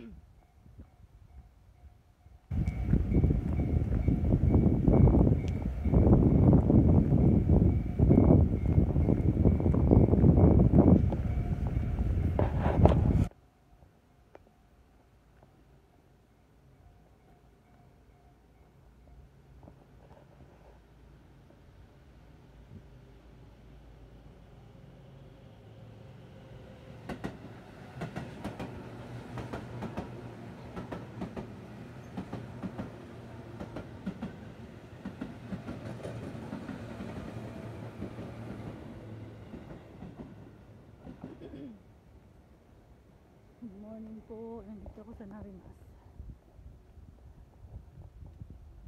Mm. Good morning po. Nandito ako sa Narimas.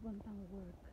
Puntang work.